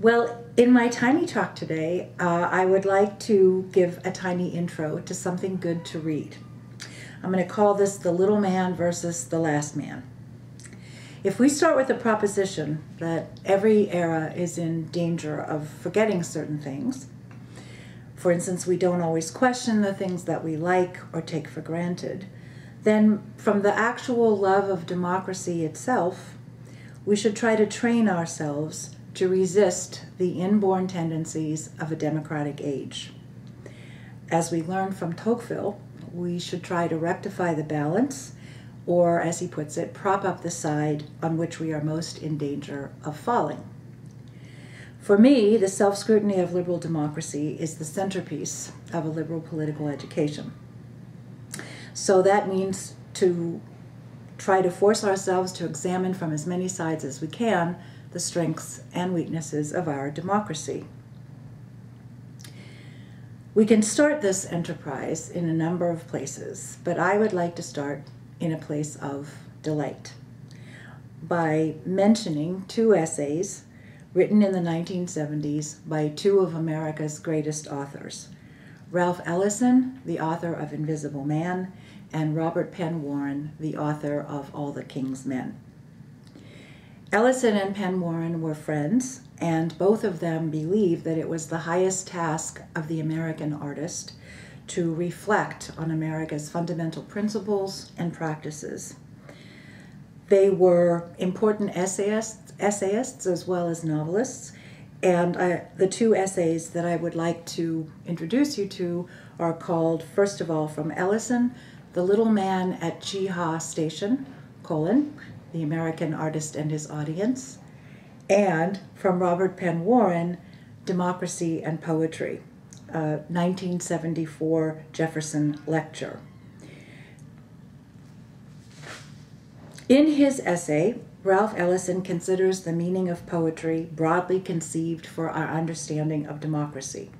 Well, in my tiny talk today, uh, I would like to give a tiny intro to something good to read. I'm going to call this The Little Man versus the Last Man. If we start with the proposition that every era is in danger of forgetting certain things, for instance, we don't always question the things that we like or take for granted, then from the actual love of democracy itself, we should try to train ourselves to resist the inborn tendencies of a democratic age. As we learned from Tocqueville, we should try to rectify the balance or, as he puts it, prop up the side on which we are most in danger of falling. For me, the self scrutiny of liberal democracy is the centerpiece of a liberal political education. So that means to try to force ourselves to examine from as many sides as we can the strengths and weaknesses of our democracy. We can start this enterprise in a number of places, but I would like to start in a place of delight by mentioning two essays written in the 1970s by two of America's greatest authors Ralph Ellison, the author of Invisible Man, and Robert Penn Warren, the author of All the King's Men. Ellison and Penn Warren were friends, and both of them believed that it was the highest task of the American artist to reflect on America's fundamental principles and practices. They were important essayists, essayists as well as novelists, and I, the two essays that I would like to introduce you to are called, first of all, from Ellison, The Little Man at Chehaw Station, colon, The American Artist and His Audience, and from Robert Penn Warren, Democracy and Poetry. 1974 Jefferson Lecture. In his essay, Ralph Ellison considers the meaning of poetry broadly conceived for our understanding of democracy.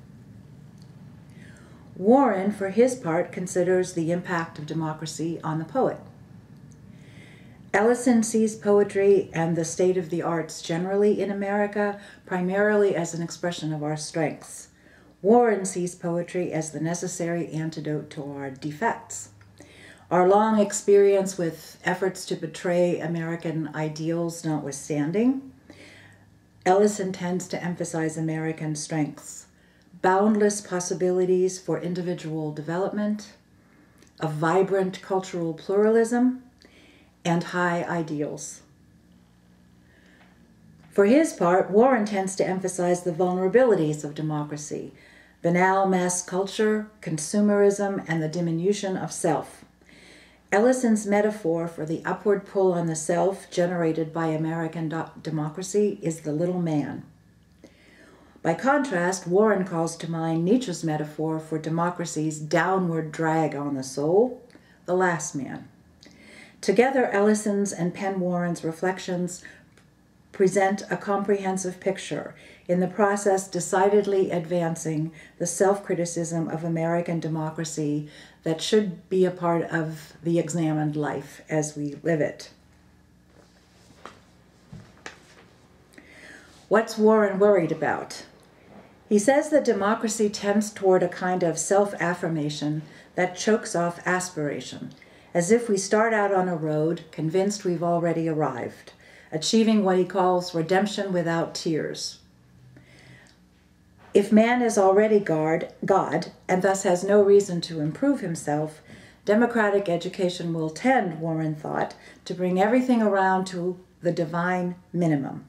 Warren, for his part, considers the impact of democracy on the poet. Ellison sees poetry and the state of the arts generally in America primarily as an expression of our strengths Warren sees poetry as the necessary antidote to our defects. Our long experience with efforts to betray American ideals notwithstanding, Ellison tends to emphasize American strengths, boundless possibilities for individual development, a vibrant cultural pluralism, and high ideals. For his part, Warren tends to emphasize the vulnerabilities of democracy, banal mass culture, consumerism, and the diminution of self. Ellison's metaphor for the upward pull on the self generated by American democracy is the little man. By contrast, Warren calls to mind Nietzsche's metaphor for democracy's downward drag on the soul, the last man. Together, Ellison's and Penn Warren's reflections present a comprehensive picture, in the process decidedly advancing the self-criticism of American democracy that should be a part of the examined life as we live it. What's Warren worried about? He says that democracy tends toward a kind of self-affirmation that chokes off aspiration, as if we start out on a road convinced we've already arrived achieving what he calls redemption without tears. If man is already God, God and thus has no reason to improve himself, democratic education will tend, Warren thought, to bring everything around to the divine minimum.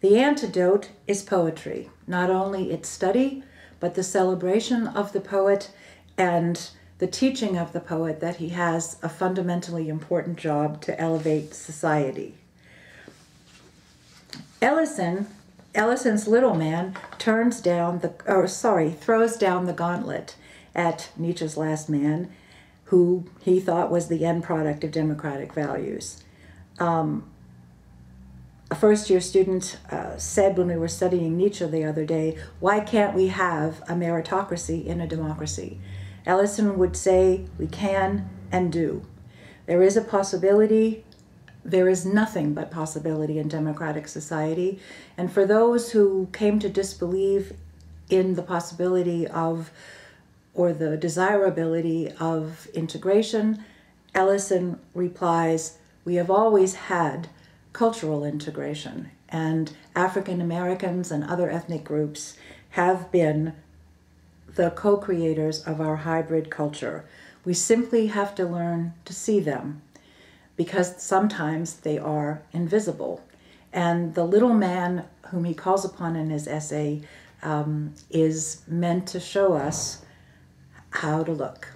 The antidote is poetry, not only its study, but the celebration of the poet and the teaching of the poet that he has a fundamentally important job to elevate society. Ellison, Ellison's little man turns down the, or sorry, throws down the gauntlet at Nietzsche's last man, who he thought was the end product of democratic values. Um, a first year student uh, said when we were studying Nietzsche the other day, why can't we have a meritocracy in a democracy? Ellison would say we can and do. There is a possibility there is nothing but possibility in democratic society. And for those who came to disbelieve in the possibility of or the desirability of integration, Ellison replies, We have always had cultural integration, and African Americans and other ethnic groups have been the co creators of our hybrid culture. We simply have to learn to see them because sometimes they are invisible. And the little man whom he calls upon in his essay um, is meant to show us how to look.